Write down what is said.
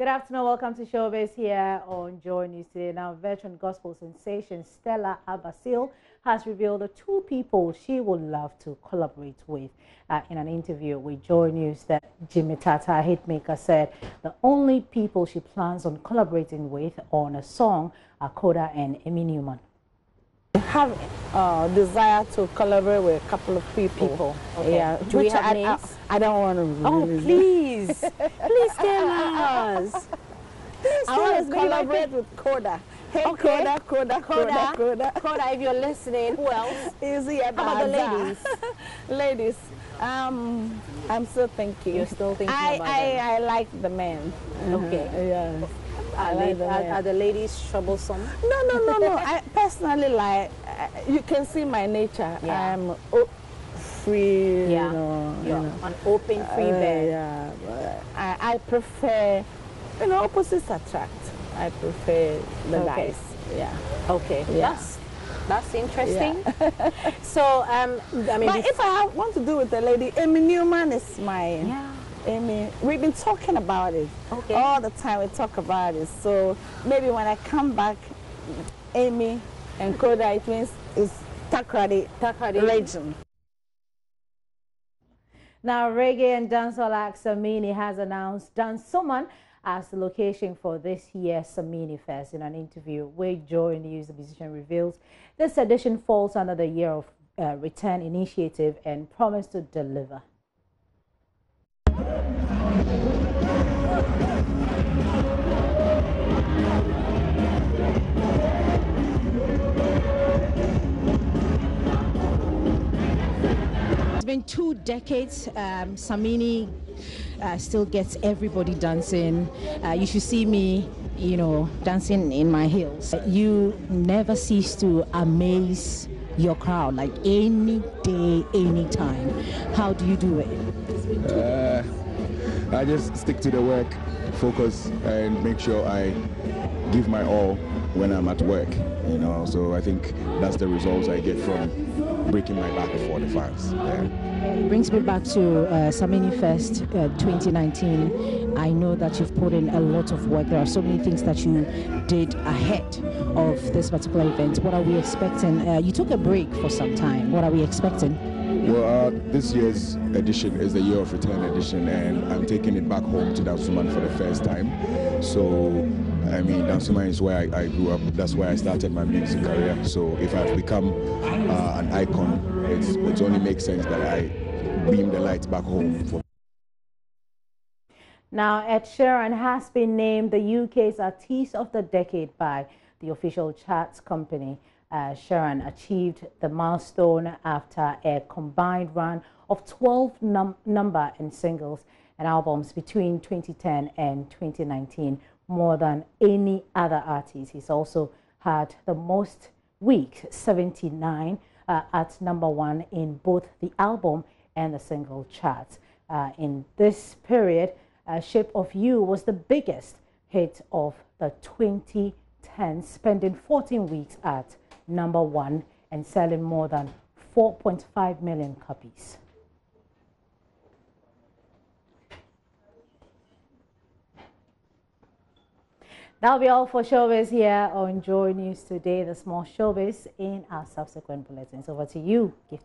Good afternoon. Welcome to Showbiz here on Joy News today. Now, veteran gospel sensation Stella Aba Seal has revealed the two people she would love to collaborate with. Uh, in an interview with Joy News, that Jimmy Tata, hitmaker, said the only people she plans on collaborating with on a song are Koda and Emmy Newman. I have a uh, desire to collaborate with a couple of people. People. Okay. Yeah. Do we have I, names? I, I, don't want to. Oh, please. please tell us. Please I want to collaborate with Koda. Hey, okay. Koda, Koda, Koda, Koda. Koda, if you're listening, who else? Easy How about the ladies? ladies, um, I'm still thinking. You're still thinking I, about I. I like the men. Okay. Yeah. Are, like are, are, the ladies troublesome? No, no, no, no. I personally like, uh, you can see my nature. Yeah. I'm free, yeah. you know. You're you know. an open, free uh, bed. Yeah. I, I prefer, you know, opposites attract. I prefer the okay. guys. Yeah. Okay. Yeah. That's that's interesting. Yeah. so, um, I mean, but if I want to do with the lady, Emmy Newman is my. Yeah. Amy, we've been talking about it okay. all the time. We talk about it. So maybe when I come back, Amy and Koda, it means it's Takoradi region. Now, reggae and dancehall act Samini has announced Dansoman as the location for this year's Samini Fest. In an interview with Joy News, the musician reveals this edition falls under the Year of uh, Return initiative and promised to deliver. Been two decades. Um, Samini uh, still gets everybody dancing. Uh, you should see me, you know, dancing in my heels. You never cease to amaze your crowd, like any day, any time. How do you do it? Uh, I just stick to the work, focus, and make sure I give my all when I'm at work. You know, so I think that's the results I get from breaking my back for the fans. Yeah. It brings me back to uh, Samini Fest uh, 2019. I know that you've put in a lot of work. There are so many things that you did ahead of this particular event. What are we expecting? Uh, you took a break for some time. What are we expecting? Well, uh, this year's edition is the Year of Return edition, and I'm taking it back home to Dansoman for the first time. So, I mean, Dansoman is where I, I, grew up. That's where I started my music career. So, if I've become uh, an icon, it's, it only makes sense that I beam the lights back home. For now, Ed Sheeran has been named the UK's Artist of the Decade by the official charts company uh, Sheeran achieved the milestone after a combined run of 12 num number and singles and albums between 2010 and 2019, more than any other artist. He's also had the most weeks, 79, uh, at number one in both the album and the single charts. Uh, in this period, uh, Shape of You was the biggest hit of the 2010, spending 14 weeks at number one and selling more than 4.5 million copies. That'll be all for showbiz here on Joy News today, the small showbiz in our subsequent bulletins. Over to you, Gifty.